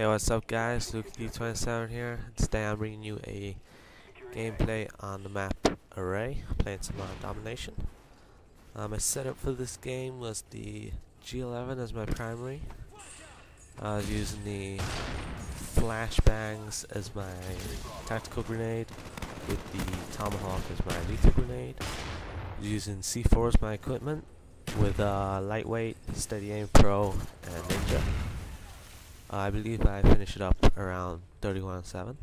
Hey, what's up guys? Luke D27 here. Today I'm bringing you a gameplay on the map Array, playing some uh, Domination. Uh, my setup for this game was the G11 as my primary. I was using the flashbangs as my tactical grenade, with the Tomahawk as my lethal grenade. Using C4 as my equipment, with uh, lightweight, steady aim pro, and ninja. Uh, I believe I finished it up around 31-7.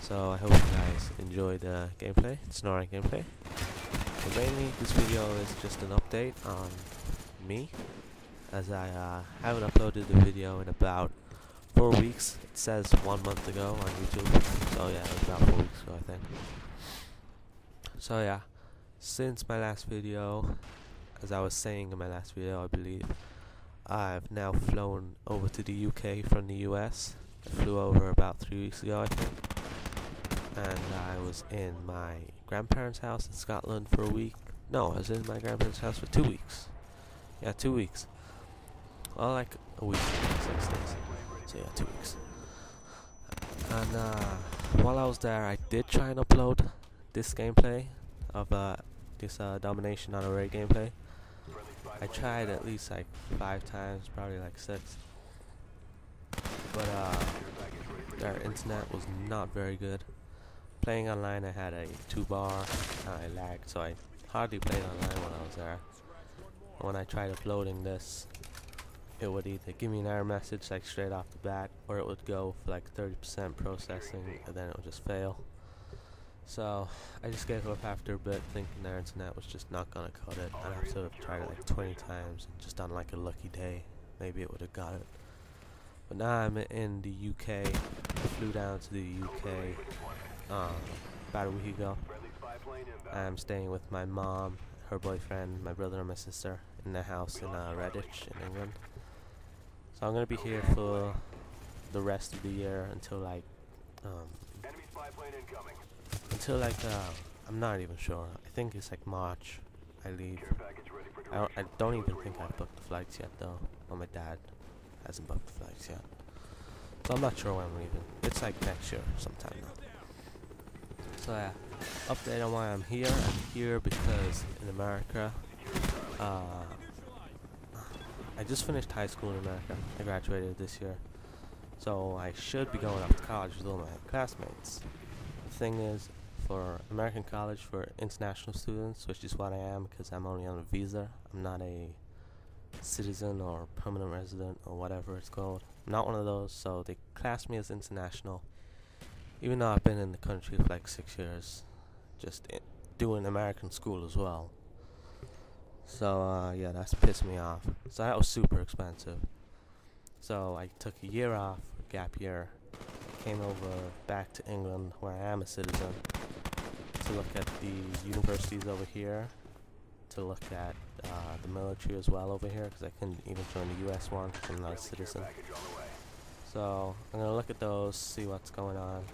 So I hope you guys enjoy the gameplay, snoring gameplay. So mainly this video is just an update on me, as I uh, haven't uploaded the video in about 4 weeks. It says 1 month ago on YouTube, so yeah, it was about 4 weeks ago I think. So yeah, since my last video, as I was saying in my last video I believe, I've now flown over to the UK from the US. I flew over about three weeks ago, I think. And I was in my grandparents' house in Scotland for a week. No, I was in my grandparents' house for two weeks. Yeah, two weeks. Well, like a week, six days. So yeah, two weeks. And uh, while I was there, I did try and upload this gameplay of uh, this uh, domination on array gameplay. I tried at least like five times, probably like six. But uh, their internet was not very good. Playing online, I had a two bar, I lagged, so I hardly played online when I was there. When I tried uploading this, it would either give me an error message like straight off the bat, or it would go for like 30% processing, and then it would just fail. So I just gave up after a bit, thinking their internet was just not gonna cut it. I'd have to have tried it like 20 times, and just on like a lucky day, maybe it would have got it. But now I'm in the UK. I flew down to the UK um, about a week ago. I'm staying with my mom, her boyfriend, my brother, and my sister in their house in uh, Redditch in England. So I'm gonna be here for the rest of the year until like um, until like uh, I'm not even sure. I think it's like March. I leave. I don't, I don't even think I've booked the flights yet though. Well, my dad hasn't booked the flights yet, so I'm not sure when I'm leaving. It's like next year sometime now. So yeah, update on why I'm here. I'm here because in America, uh, I just finished high school in America. I graduated this year, so I should be going off to college with all my classmates. The thing is, for American college for international students, which is what I am because I'm only on a visa. I'm not a citizen or permanent resident or whatever it's called. I'm not one of those, so they class me as international. Even though I've been in the country for like six years, just doing American school as well. So uh, yeah, that's pissed me off. So that was super expensive. So I took a year off, gap year, came over back to England where I am a citizen to look at the universities over here, to look at uh, the military as well over here, because I couldn't even join the U.S. one because I'm not a citizen. So I'm gonna look at those, see what's going on.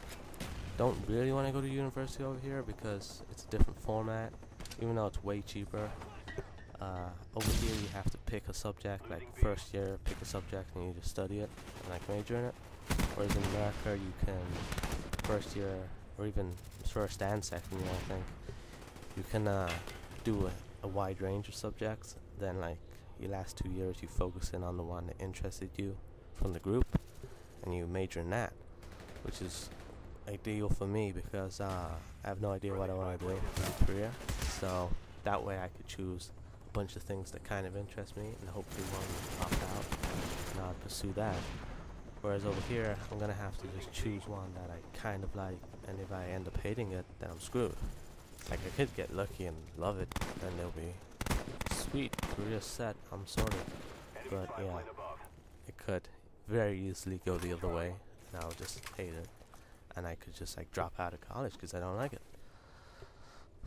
Don't really want to go to university over here because it's a different format, even though it's way cheaper. Uh, over here you have to pick a subject, like first year, pick a subject and you just study it and like major in it. Whereas in America you can first year or even first and second year, I think, you can uh, do a, a, wide range of subjects. Then, like your last two years, you focus in on the one that interested you from the group, and you major in that, which is ideal for me because uh, I have no idea what I want to do in career. So that way, I could choose a bunch of things that kind of interest me, and hopefully one will pop out, and I'll pursue that. Whereas over here, I'm gonna have to just choose one that I kind of like, and if I end up hating it, then I'm screwed. Like I could get lucky and love it, and it'll be sweet, career set, I'm sorted. But yeah, it could very easily go the other way, and I'll just hate it, and I could just like drop out of college because I don't like it.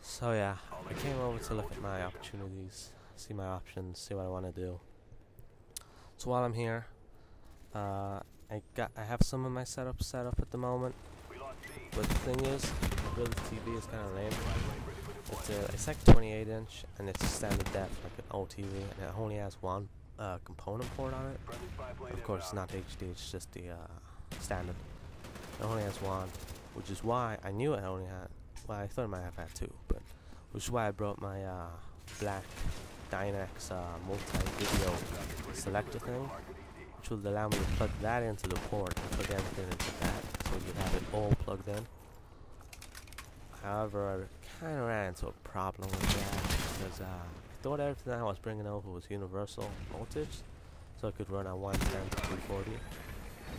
So yeah, I came over to look at my opportunities, see my options, see what I want to do. So while I'm here, uh, I got I have some of my setup set up at the moment. But the thing is, brother's TV is kind of lame. It's a, it's like 28 inch and it's standard depth like an old TV and it only has one uh, component port on it. Of course, it's not HD. It's just the uh, standard. It only has one, which is why I knew it only had. Well, I thought it might have had two, but which is why I brought my uh, black Dynex uh, multi-video selector thing, will allow me to plug that into the port and plug everything into that, so you have it all plugged in. However, I kind of ran into a problem with that because uh, I thought everything I was bringing over was universal voltage, so I could run at 110 to 240.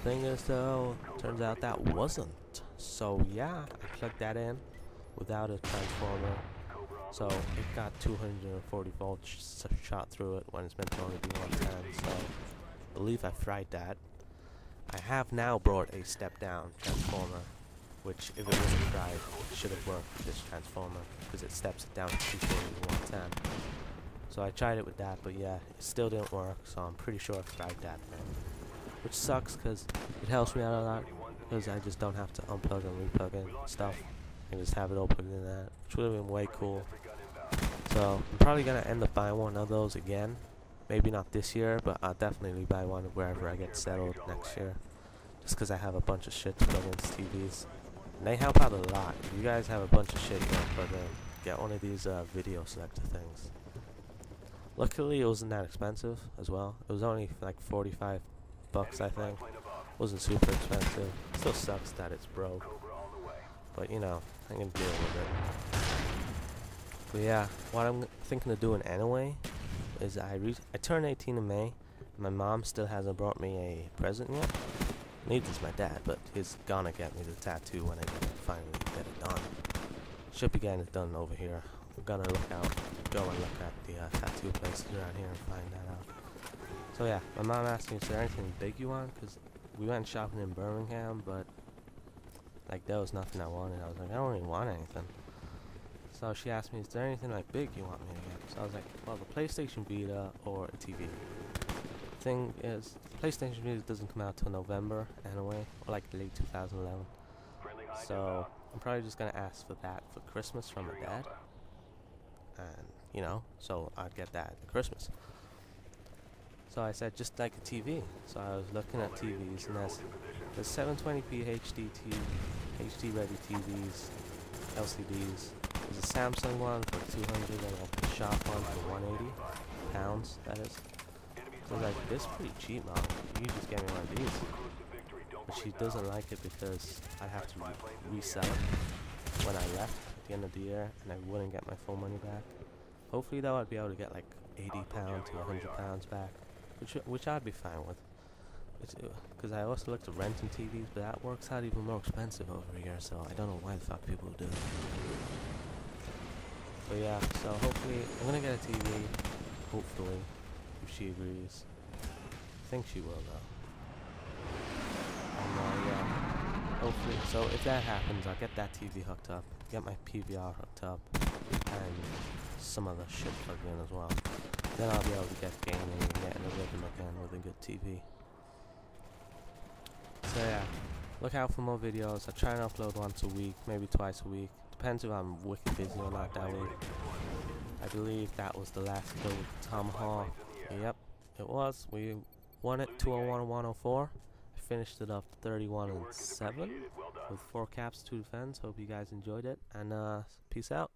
Thing is though, turns out that wasn't. So yeah, I plugged that in without a transformer. So it got 240 volts shot through it when it's meant to only be 110. So believe I fried that. I have now brought a step down transformer which if it wasn't fried, should have worked with this transformer, because it steps it down to 240 to 110. So I tried it with that, but yeah, it still didn't work, so I'm pretty sure I fried that thing. Which sucks, because it helps me out a lot, because I just don't have to unplug and replug in stuff. and just have it all plugged in that, which would have been way cool. So I'm probably going to end up buying one of those again. Maybe not this year, but I'll definitely buy one wherever I get settled next year. Just because I have a bunch of shit to plug into TVs. And they help out a lot. If you guys have a bunch of shit to plug in, get one of these uh, video selector things. Luckily, it wasn't that expensive as well. It was only like 45 bucks, I think. It wasn't super expensive. It Still sucks that it's broke. But you know, I can deal with it. But yeah, what I'm thinking of doing anyway is I re I turned 18 in May. My mom still hasn't brought me a present yet. Needs is my dad, but he's gonna get me the tattoo when I finally get it done. Should be getting it done over here. We're gonna look out, go and look at the uh, tattoo places around here and find that out. So yeah, my mom asked me, is there anything big you want? Because we went shopping in Birmingham, but like there was nothing I wanted. I was like, I don't even want anything. So she asked me, is there anything like big you want me to get? So I was like, well, the PlayStation Vita or a TV thing is, PlayStation Vita doesn't come out till November anyway, or like late 2011. So I'm probably just gonna ask for that for Christmas from my dad, and you know, so I'd get that at Christmas. So I said just like a TV. So I was looking at TVs, and there's there's 720p HD TV, HD ready TVs, LCDs. There's a Samsung one for 200 and a Sharp one for 180 pounds. That is. So like, this is pretty cheap, mom. You just get me one of these. But she doesn't like it because I have to resell it when I left at the end of the year, and I wouldn't get my full money back. Hopefully, though, I'd be able to get like 80 pounds to 100 pounds back, which which I'd be fine with. Because uh, I also looked at renting TVs, but that works out even more expensive over here, so I don't know why the fuck people do. But yeah, so hopefully, I'm gonna get a TV, hopefully if she agrees. I think she will though. And uh, yeah, hopefully, so if that happens, I'll get that TV hooked up, get my PVR hooked up, and some other shit plugged in as well. Then I'll be able to get gaming and get in a rhythm again with a good TV. So yeah, look out for more videos. I try and upload once a week, maybe twice a week. Depends if I'm wicked busy or not that week. I believe that was the last kill with Hall. Yep, it was. We won it 201 104. I Finished it up 31 and 7 with four caps, two defense. Hope you guys enjoyed it, and uh, peace out.